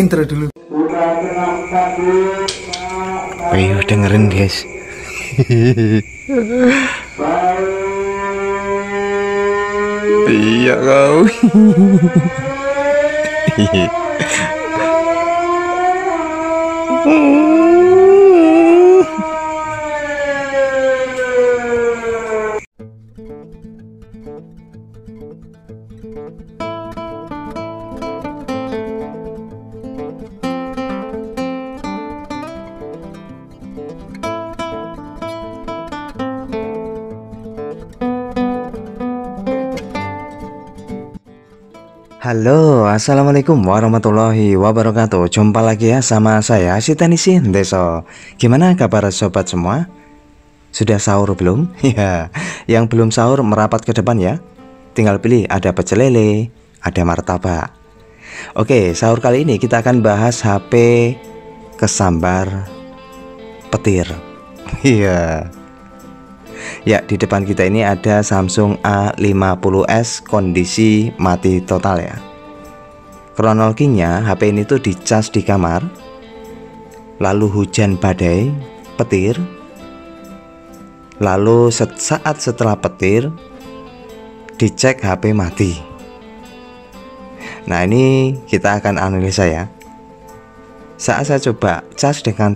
intro dulu. Ayo dengerin guys. iya kau. Halo, assalamualaikum warahmatullahi wabarakatuh. Jumpa lagi ya sama saya Sitanisi Deso. Gimana kabar sobat semua? Sudah sahur belum? Ya, yang belum sahur merapat ke depan ya. Tinggal pilih ada pecel lele, ada martabak. Oke, sahur kali ini kita akan bahas HP kesambar petir. Iya. Ya, di depan kita ini ada Samsung A50s kondisi mati total ya. Kronologinya, HP ini tuh dicas di kamar. Lalu hujan badai, petir. Lalu saat setelah petir dicek HP mati. Nah, ini kita akan analisa ya. Saat saya coba cas dengan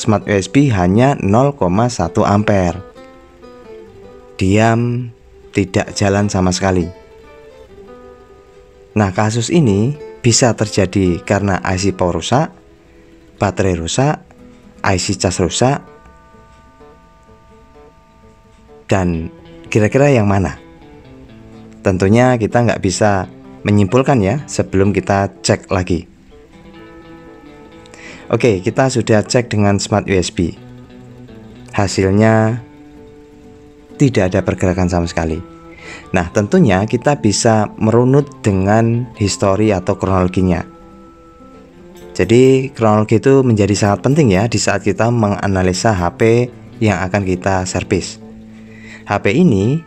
smart USB hanya 0,1 ampere diam, tidak jalan sama sekali. Nah, kasus ini bisa terjadi karena IC power rusak, baterai rusak, IC cas rusak, dan kira-kira yang mana? Tentunya kita nggak bisa menyimpulkan ya sebelum kita cek lagi. Oke, kita sudah cek dengan smart USB. Hasilnya tidak ada pergerakan sama sekali. Nah, tentunya kita bisa merunut dengan histori atau kronologinya. Jadi, kronologi itu menjadi sangat penting ya di saat kita menganalisa HP yang akan kita servis. HP ini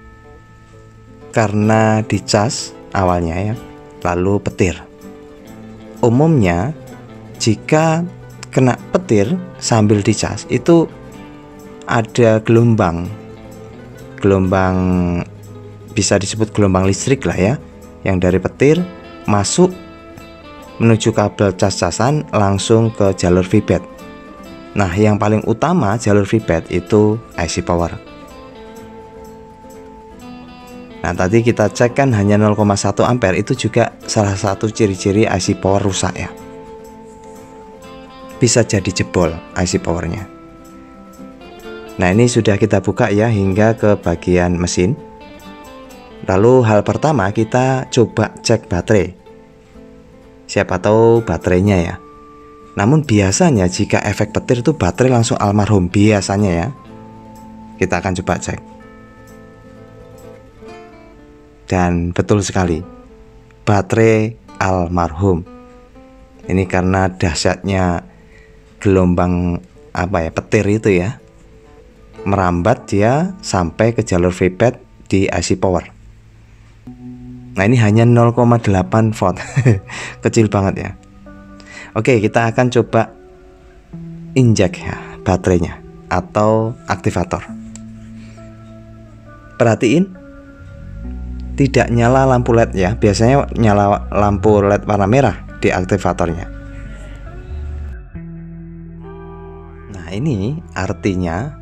karena dicas awalnya ya, lalu petir. Umumnya jika kena petir sambil dicas itu ada gelombang gelombang bisa disebut gelombang listrik lah ya yang dari petir masuk menuju kabel cas-casan langsung ke jalur VBAT. Nah, yang paling utama jalur VBAT itu IC power. Nah, tadi kita cek kan hanya 0,1 ampere itu juga salah satu ciri-ciri IC power rusak ya. Bisa jadi jebol IC powernya. Nah ini sudah kita buka ya hingga ke bagian mesin Lalu hal pertama kita coba cek baterai. Siapa tahu baterainya ya. Namun biasanya jika efek petir itu baterai langsung almarhum Biasanya ya. Kita akan coba cek. Dan betul sekali Baterai almarhum. Ini karena dahsyatnya gelombang apa ya petir itu ya. Merambat dia sampai ke jalur VPAD di IC power. Nah ini hanya 0,8 volt. Kecil banget ya. Oke kita akan coba Injek ya baterainya Atau aktivator. Perhatiin Tidak nyala lampu LED ya. Biasanya nyala lampu LED warna merah Di aktivatornya. Nah ini artinya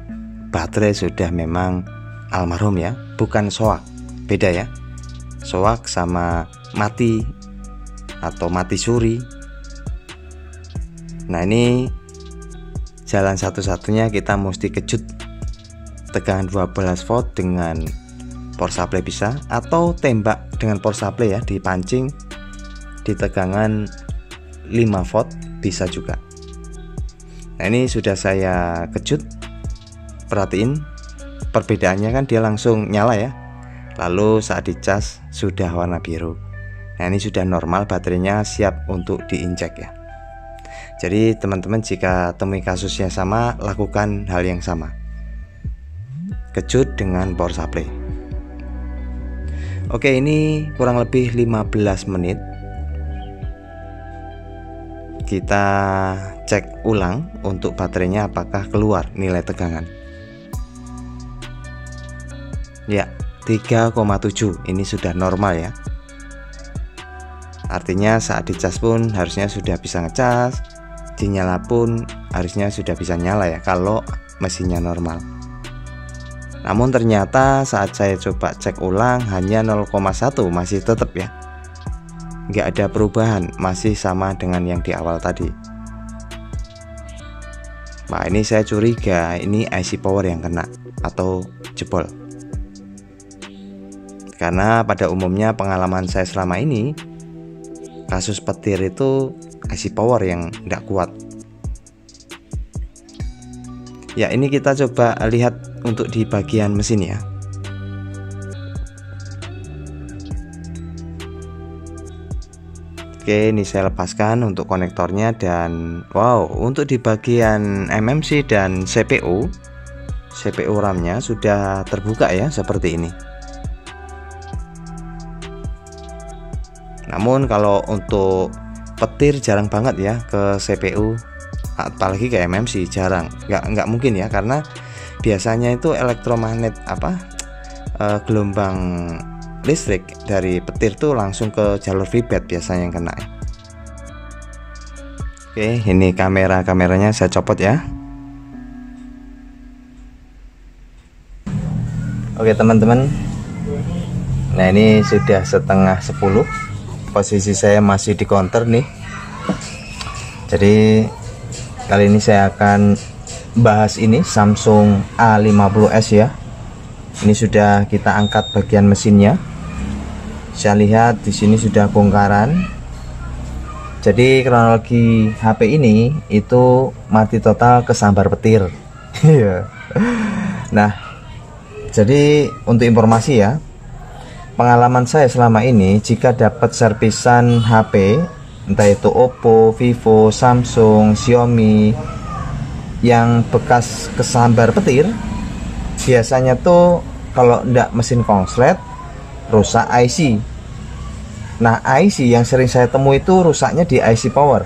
baterai sudah memang almarhum ya bukan soak. Beda ya soak sama mati atau mati suri. Nah ini jalan satu-satunya kita mesti kejut tegangan 12 volt dengan power supply bisa atau tembak dengan power supply ya dipancing di tegangan 5 volt bisa juga. Nah ini sudah saya kejut perhatiin perbedaannya kan dia langsung nyala ya lalu saat dicas sudah warna biru. Nah ini sudah normal baterainya siap untuk diinjek ya. Jadi teman-teman jika temui kasusnya sama lakukan hal yang sama. Kejut dengan power supply. Oke ini kurang lebih 15 menit. Kita cek ulang untuk baterainya apakah keluar nilai tegangan. Ya 3,7 ini sudah normal ya. Artinya saat dicas pun harusnya sudah bisa ngecas dinyala pun harusnya sudah bisa nyala ya kalau mesinnya normal. Namun ternyata saat saya coba cek ulang hanya 0,1 masih tetap ya. Nggak ada perubahan masih sama dengan yang di awal tadi. Nah ini saya curiga ini IC power yang kena atau jebol karena pada umumnya pengalaman saya selama ini kasus petir itu IC power yang tidak kuat. Ya ini kita coba lihat untuk di bagian mesin ya. Oke ini saya lepaskan untuk konektornya dan wow untuk di bagian MMC dan CPU CPU RAM nya sudah terbuka ya seperti ini namun kalau untuk petir jarang banget ya ke CPU apalagi ke MMC jarang. Nggak nggak mungkin ya karena biasanya itu elektromagnet apa e, gelombang listrik dari petir tuh langsung ke jalur feedback biasanya yang kena oke ini kamera kameranya saya copot ya. Oke teman-teman. Nah ini sudah setengah 10 posisi saya masih di counter nih. Jadi kali ini saya akan bahas ini Samsung A50s ya. Ini sudah kita angkat bagian mesinnya. Saya lihat di sini sudah bongkaran. Jadi kronologi HP ini itu mati total kesambar petir. Iya. nah jadi untuk informasi ya pengalaman saya selama ini jika dapat servisan HP entah itu Oppo, Vivo, Samsung, Xiaomi yang bekas kesambar petir biasanya tuh kalau tidak mesin konslet rusak IC nah IC yang sering saya temui itu rusaknya di IC power.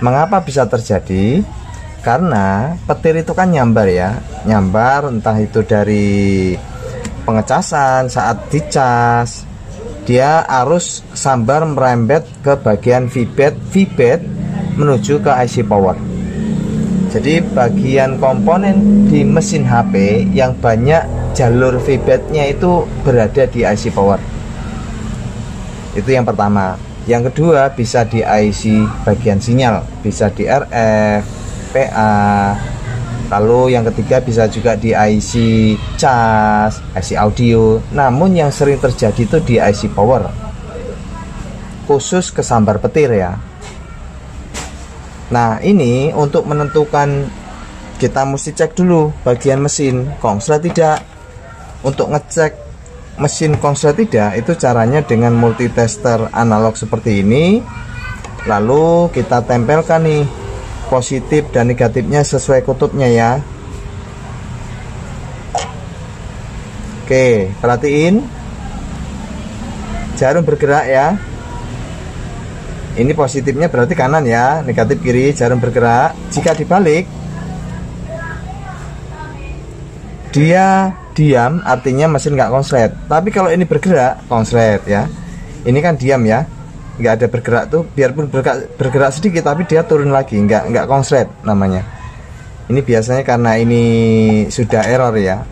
Mengapa bisa terjadi? Karena petir itu kan nyambar ya. Nyambar entah itu dari pengecasan saat dicas dia harus sambar merembet ke bagian feedback menuju ke IC power. Jadi bagian komponen di mesin HP yang banyak jalur feedbacknya itu berada di IC power. Itu yang pertama. Yang kedua bisa di IC bagian sinyal bisa di RF PA lalu yang ketiga bisa juga di IC cas IC audio. Namun yang sering terjadi itu di IC power. Khusus kesambar petir ya. Nah ini untuk menentukan kita mesti cek dulu bagian mesin konslet tidak. Untuk ngecek mesin konslet tidak itu caranya dengan multitester analog seperti ini. Lalu kita tempelkan nih positif dan negatifnya sesuai kutubnya ya. Oke perhatiin. Jarum bergerak ya. Ini positifnya berarti kanan ya negatif kiri jarum bergerak. Jika dibalik dia diam artinya mesin nggak konslet. Tapi kalau ini bergerak konslet ya. Ini kan diam ya nggak ada bergerak tuh biarpun bergerak, bergerak sedikit tapi dia turun lagi nggak nggak konslet namanya. Ini biasanya karena ini sudah error ya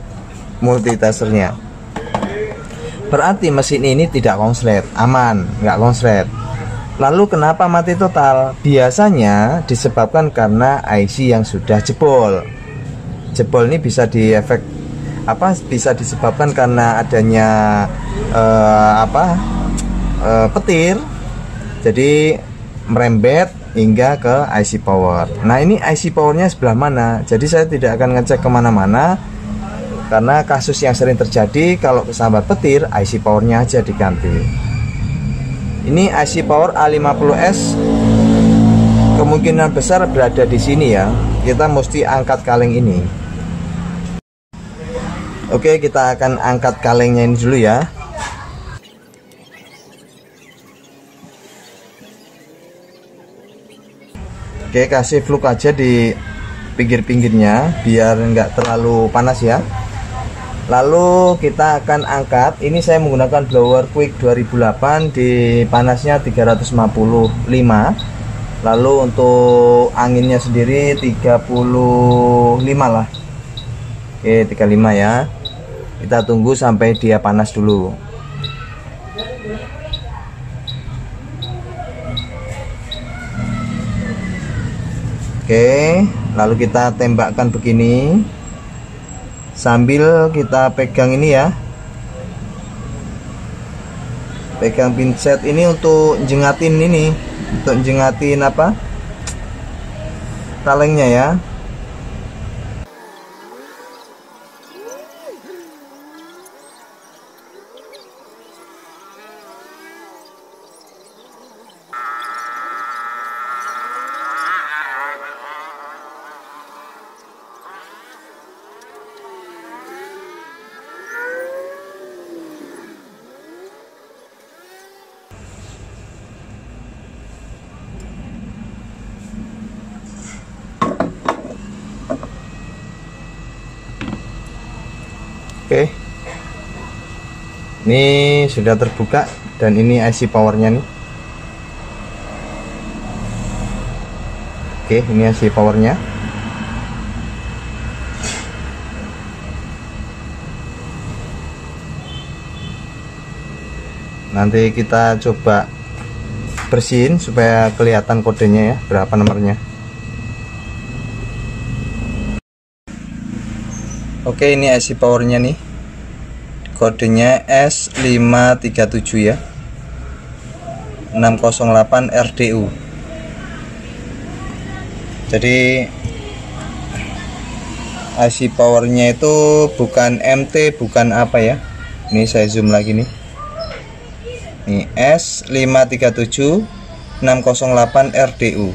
multitasernya berarti mesin ini tidak konslet aman nggak konslet. Lalu kenapa mati total? Biasanya disebabkan karena IC yang sudah jebol. Jebol ini bisa di efek apa bisa disebabkan karena adanya uh, apa uh, petir jadi merembet hingga ke IC power. Nah ini IC powernya sebelah mana? Jadi saya tidak akan ngecek ke mana-mana karena kasus yang sering terjadi kalau kesambar petir IC powernya aja diganti. Ini IC power A50s kemungkinan besar berada di sini ya. Kita mesti angkat kaleng ini. Oke kita akan angkat kalengnya ini dulu ya Oke kasih fluk aja di pinggir-pinggirnya biar nggak terlalu panas ya. Lalu kita akan angkat. Ini saya menggunakan blower quick 2008 di panasnya 355 lalu untuk anginnya sendiri 35 lah. Oke 35 ya. Kita tunggu sampai dia panas dulu Oke, lalu kita tembakkan begini. Sambil kita pegang ini ya. Pegang pinset ini untuk jengatin ini, untuk jengatin apa? Kalengnya ya. Oke ini sudah terbuka dan ini IC powernya nih. Oke ini IC powernya. Nanti kita coba bersihin supaya kelihatan kodenya ya berapa nomornya. Oke ini IC powernya nih kodenya S537 ya. 608 RDU jadi IC powernya itu bukan MT bukan apa ya. Ini saya zoom lagi nih. Ini S537 608 RDU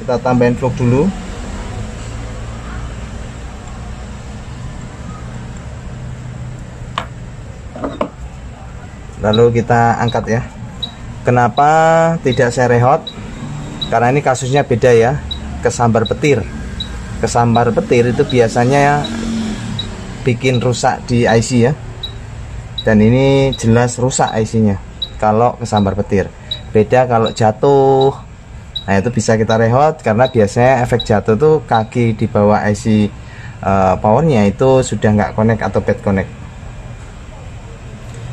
kita tambahin vlog dulu lalu kita angkat ya. Kenapa tidak saya rehot karena ini kasusnya beda ya. Kesambar petir. Kesambar petir itu biasanya bikin rusak di IC ya. Dan ini jelas rusak IC nya kalau kesambar petir. Beda kalau jatuh. Nah itu bisa kita rehot karena biasanya efek jatuh tuh kaki di bawah IC uh, eh, powernya itu sudah nggak connect atau bad connect.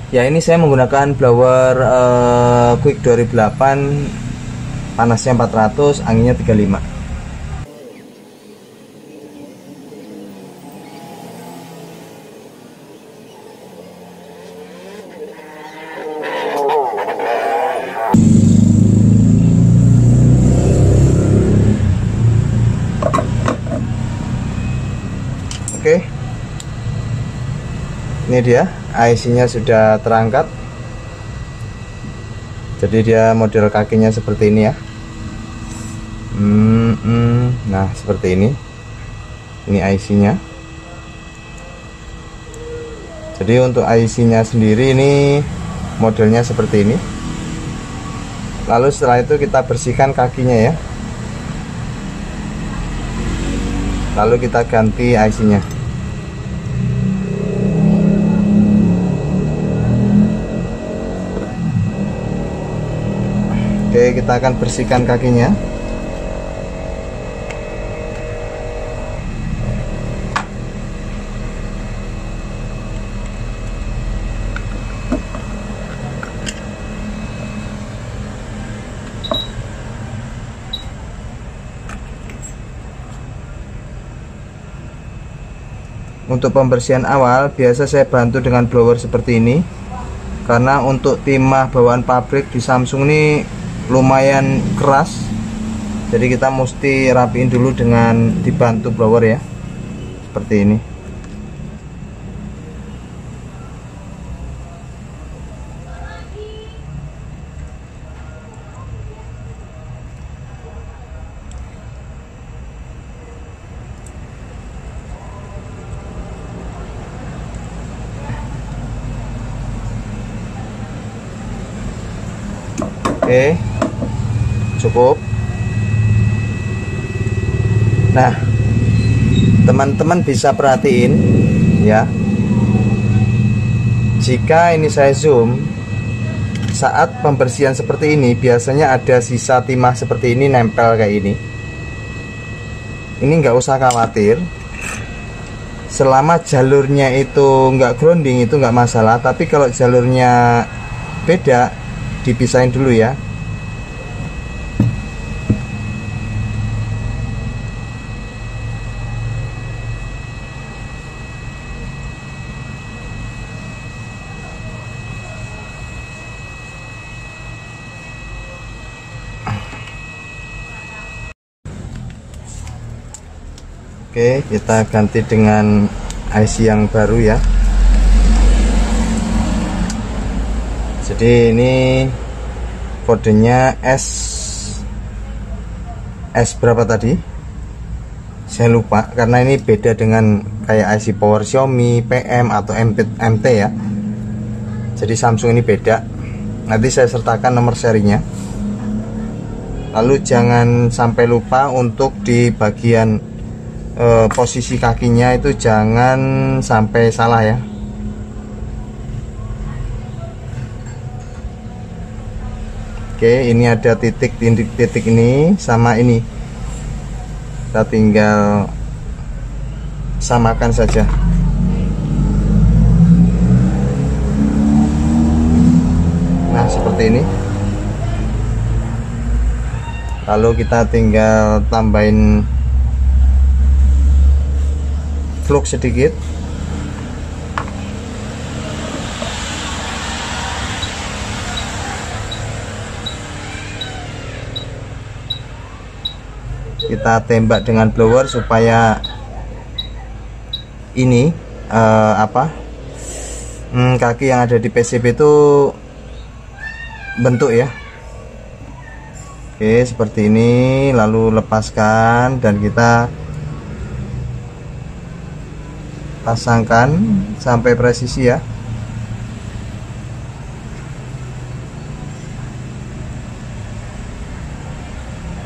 Ya ini saya menggunakan blower uh, Quick 2008 panasnya 400 anginnya 35 Oke. Ini dia IC nya sudah terangkat. Jadi dia model kakinya seperti ini ya. Hmm, hmm. nah seperti ini. Ini IC nya jadi untuk IC nya sendiri ini modelnya seperti ini. Lalu setelah itu kita bersihkan kakinya ya. Lalu kita ganti IC nya Oke kita akan bersihkan kakinya. Untuk pembersihan awal biasa saya bantu dengan blower seperti ini. Karena untuk timah bawaan pabrik di Samsung ini lumayan keras. Jadi kita mesti rapiin dulu dengan dibantu blower ya. Seperti ini Teman-teman bisa perhatiin Ya. Jika ini saya zoom Saat pembersihan seperti ini Biasanya ada sisa timah seperti ini Nempel kayak ini. Ini nggak usah khawatir. Selama jalurnya itu nggak grounding itu nggak masalah. Tapi kalau jalurnya beda dipisahin dulu ya Kita ganti dengan IC yang baru ya. Jadi ini kodenya S S berapa tadi? Saya lupa karena ini beda dengan kayak IC power Xiaomi PM atau MT ya. Jadi Samsung ini beda. Nanti saya sertakan nomor serinya. Lalu jangan sampai lupa untuk di bagian e, posisi kakinya itu jangan sampai salah ya. Oke ini ada titik-titik ini sama ini. Kita tinggal samakan saja. Nah seperti ini. Lalu kita tinggal tambahin fluk sedikit. Kita tembak dengan blower supaya ini uh, apa hmm, kaki yang ada di PCB itu bentuk ya. Oke seperti ini lalu lepaskan dan kita pasangkan sampai presisi ya.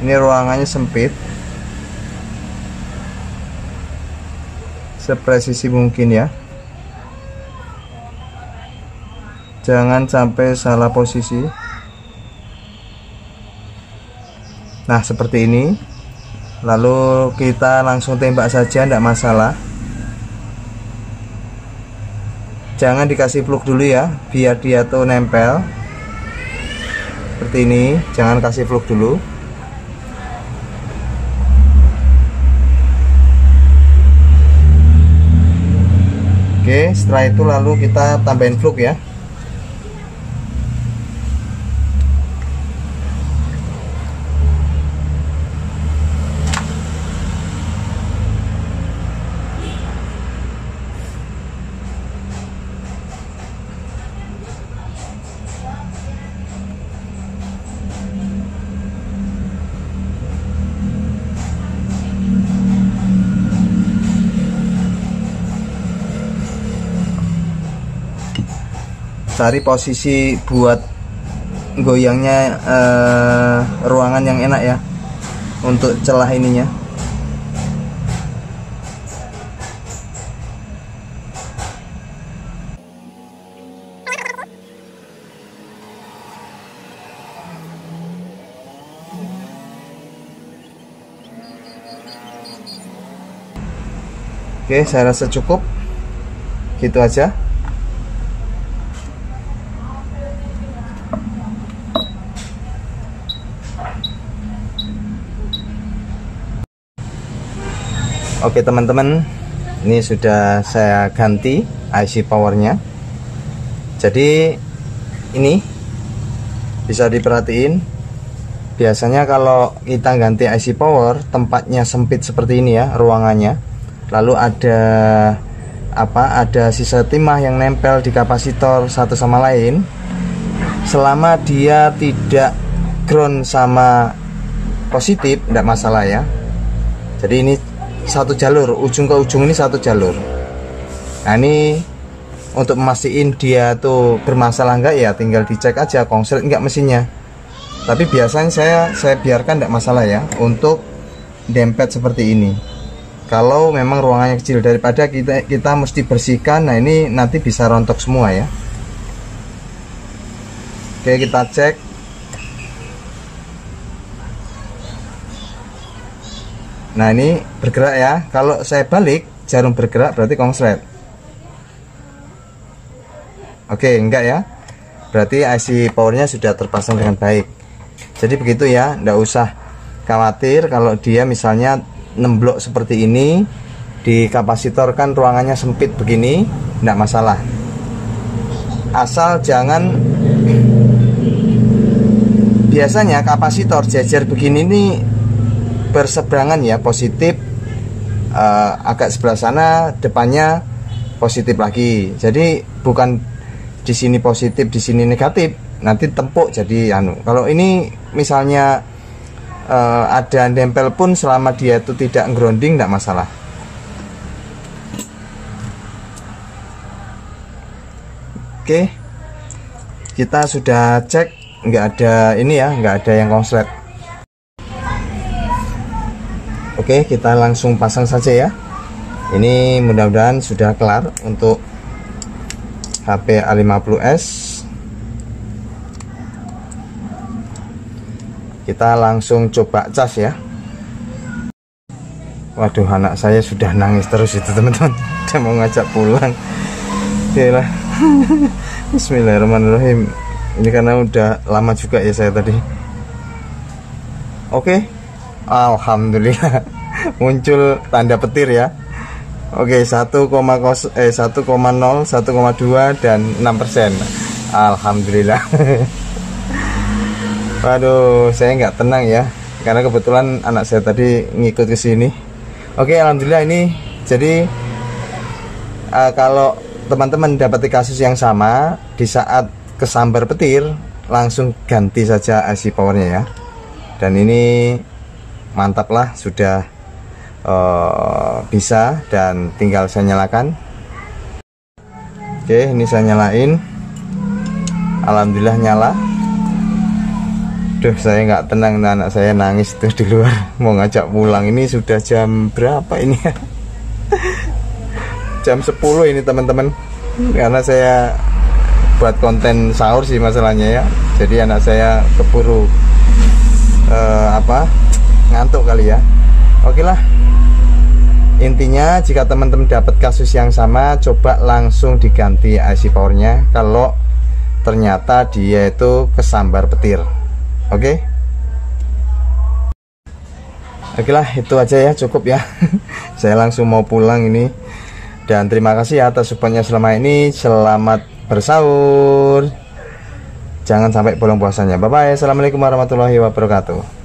Ini ruangannya sempit. Sepresisi mungkin ya. Jangan sampai salah posisi. Nah seperti ini. Lalu kita langsung tembak saja tidak masalah jangan dikasih plug dulu ya biar dia tuh nempel. Seperti ini jangan kasih plug dulu. Oke setelah itu lalu kita tambahin plug ya cari posisi buat goyangnya uh, ruangan yang enak ya untuk celah ininya Oke, saya rasa cukup. Gitu aja. Oke teman-teman. Ini sudah saya ganti IC powernya. Jadi ini bisa diperhatiin. Biasanya kalau kita ganti IC power tempatnya sempit seperti ini ya ruangannya. Lalu ada apa ada sisa timah yang nempel di kapasitor satu sama lain. Selama dia tidak ground sama positif tidak masalah ya. Jadi ini satu jalur ujung ke ujung ini satu jalur. Nah ini untuk memastikan dia tuh bermasalah enggak ya tinggal dicek aja konslet enggak mesinnya. Tapi biasanya saya saya biarkan tidak masalah ya untuk dempet seperti ini. Kalau memang ruangannya kecil daripada kita kita mesti bersihkan nah ini nanti bisa rontok semua ya. Oke kita cek nah ini bergerak ya. Kalau saya balik jarum bergerak berarti konslet oke enggak ya. Berarti IC powernya sudah terpasang dengan baik. Jadi begitu ya enggak usah khawatir kalau dia misalnya 6 blok seperti ini di kapasitor kan ruangannya sempit begini enggak masalah. Asal jangan biasanya kapasitor jejer begini ini berseberangan ya positif uh, agak sebelah sana depannya positif lagi. Jadi bukan di sini positif di sini negatif nanti tempuk jadi anu. Kalau ini misalnya uh, ada nempel pun selama dia itu tidak grounding tidak masalah. Oke kita sudah cek nggak ada ini ya nggak ada yang konslet Oke kita langsung pasang saja ya. Ini mudah-mudahan sudah kelar untuk HP A50s kita langsung coba cas ya. Waduh anak saya sudah nangis terus itu teman-teman. Dia mau ngajak pulang. Oke lah. Bismillahirrahmanirrahim. Ini karena udah lama juga ya saya tadi. Oke Alhamdulillah. Muncul tanda petir ya. Oke 1,0 eh 1,0 1,2 dan 6 persen. Alhamdulillah. Waduh saya nggak tenang ya. Karena kebetulan anak saya tadi ngikut ke sini. Oke Alhamdulillah ini jadi uh, kalau teman-teman dapat kasus yang sama di saat kesambar petir langsung ganti saja IC powernya ya. Dan ini mantap lah sudah uh, bisa dan tinggal saya nyalakan. Oke ini saya nyalain. Alhamdulillah nyala. Duh saya nggak tenang anak saya nangis tuh di luar. Mau ngajak pulang. Ini sudah jam berapa ini? Ya jam 10 ini teman-teman. Karena saya buat konten sahur sih masalahnya ya. Jadi anak saya keburu uh, apa ngantuk kali ya. Oke lah intinya jika teman-teman dapat kasus yang sama coba langsung diganti IC powernya kalau ternyata dia itu kesambar petir. Oke? Oke lah itu aja ya cukup ya. Saya langsung mau pulang ini. Dan terima kasih atas supportnya selama ini. Selamat bersahur jangan sampai bolong puasanya. Bye bye assalamualaikum warahmatullahi wabarakatuh